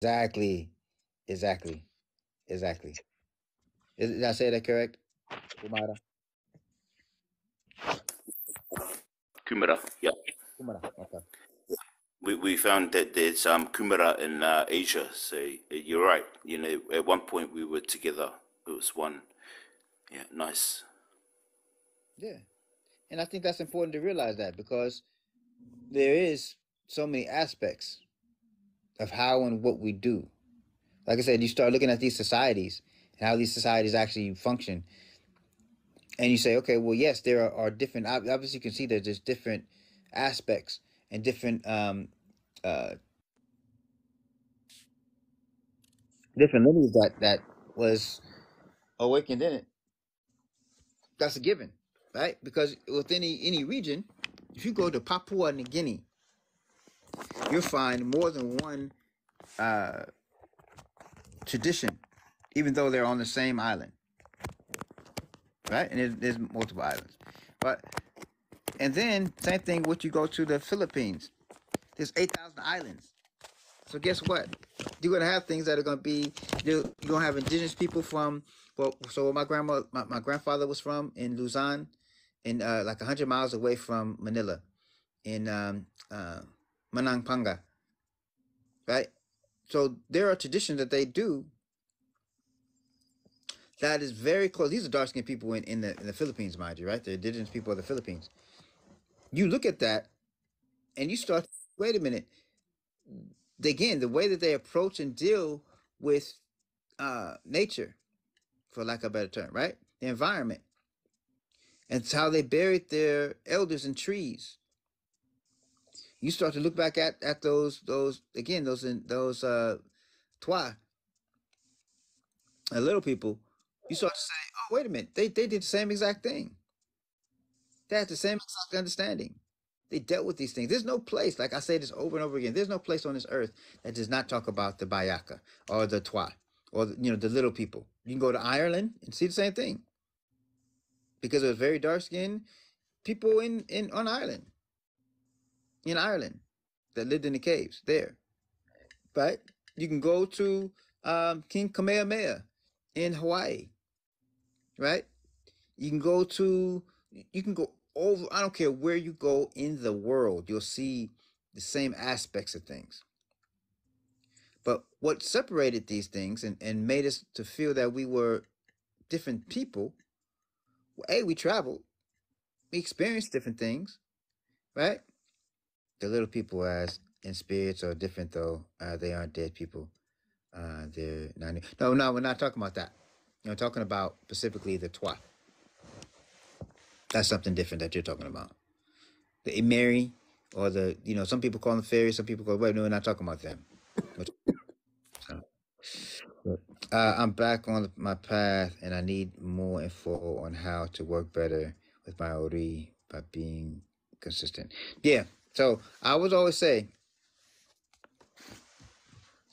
Exactly. Exactly. Exactly. Is- Did I say that correct? Kumara? Kumara. Yeah. Kumara. Okay. We, we found that there's um, Kumara in uh, Asia. So uh, you're right. You know, at one point we were together. It was one. Yeah, nice. Yeah. And I think that's important to realize that because there is so many aspects of how and what we do. Like I said, you start looking at these societies and how these societies actually function. And you say, okay, well, yes, there are, are different, obviously you can see that there's different aspects and different, um, uh, different lineage that, that was awakened in it. That's a given, right? Because with any, any region, if you go to Papua New Guinea, you'll find more than one, uh, tradition, even though they're on the same island, right? And there's, there's multiple islands, but and then same thing. What you go to the Philippines, there's eight thousand islands. So guess what? You're gonna have things that are gonna be you're, gonna have indigenous people from well, so where my grandma, my, my grandfather was from in Luzon, in uh, like hundred miles away from Manila, in um, uh, Manangpanga, right? So there are traditions that they do that is very close. These are dark skinned people in, in the in the Philippines, mind you, right? The indigenous people of the Philippines. You look at that and you start, wait a minute. Again, the way that they approach and deal with uh nature, for lack of a better term, right? The environment. And it's how they buried their elders in trees. You start to look back at at those those again those in those uh twa uh, little people. You start to say, oh wait a minute, they they did the same exact thing. They had the same exact understanding. They dealt with these things. There's no place, like I say this over and over again. There's no place on this earth that does not talk about the Bayaka or the Twa or the, you know the little people. You can go to Ireland and see the same thing because it was very dark skinned people in in on Ireland in Ireland that lived in the caves there. Right? You can go to um, King Kamehameha in Hawaii. Right? You can go to you can go over. I don't care where you go in the world, you'll see the same aspects of things. But what separated these things and, and made us to feel that we were different people, well, A, we traveled, we experienced different things, right? The little people as in spirits are different though. Uh, they aren't dead people. Uh, they're not, no, no, we're not talking about that. You know, talking about specifically the Twa. That's something different that you're talking about. The Imeri or the, you know, some people call them fairies, some people call, wait, no, we're not talking about them. Uh, I'm back on my path and I need more info on how to work better with my OD by being consistent. Yeah. So I would always say,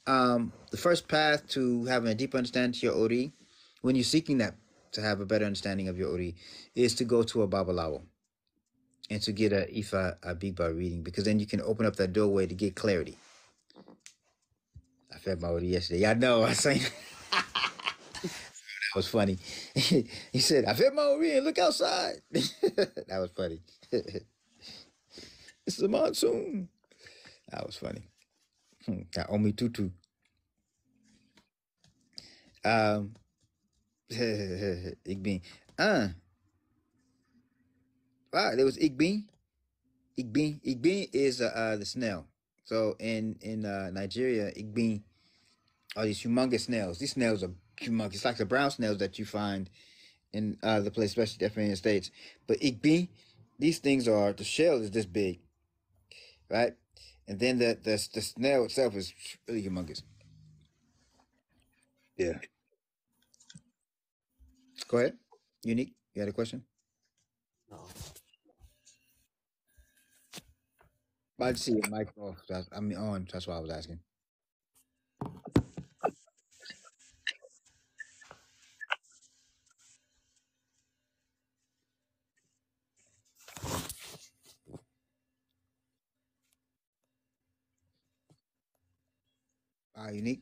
um, the first path to having a deep understanding to your OD, when you're seeking that to have a better understanding of your OD, is to go to a Babalawo and to get a Ifa Agbigba reading because then you can open up that doorway to get clarity. I fed my OD yesterday. Y'all know I saying that was funny. he said, I fed my OD and look outside. that was funny. It's the monsoon. That was funny. Hmm, Got Omi Tutu. Um, Igbin. Uh, wow, there was Igbin. Igbin. Igbin is uh, uh, the snail. So in in uh, Nigeria, Igbin are these humongous snails. These snails are humongous. It's like the brown snails that you find in uh, the place, especially definitely in the States. But Igbin, these things are, the shell is this big, right? And then the, the, the snail itself is really humongous. Yeah. Go ahead. Unique, you had a question? No. I just see your mic off. That's, I mean, on. That's why I was asking. All right, unique.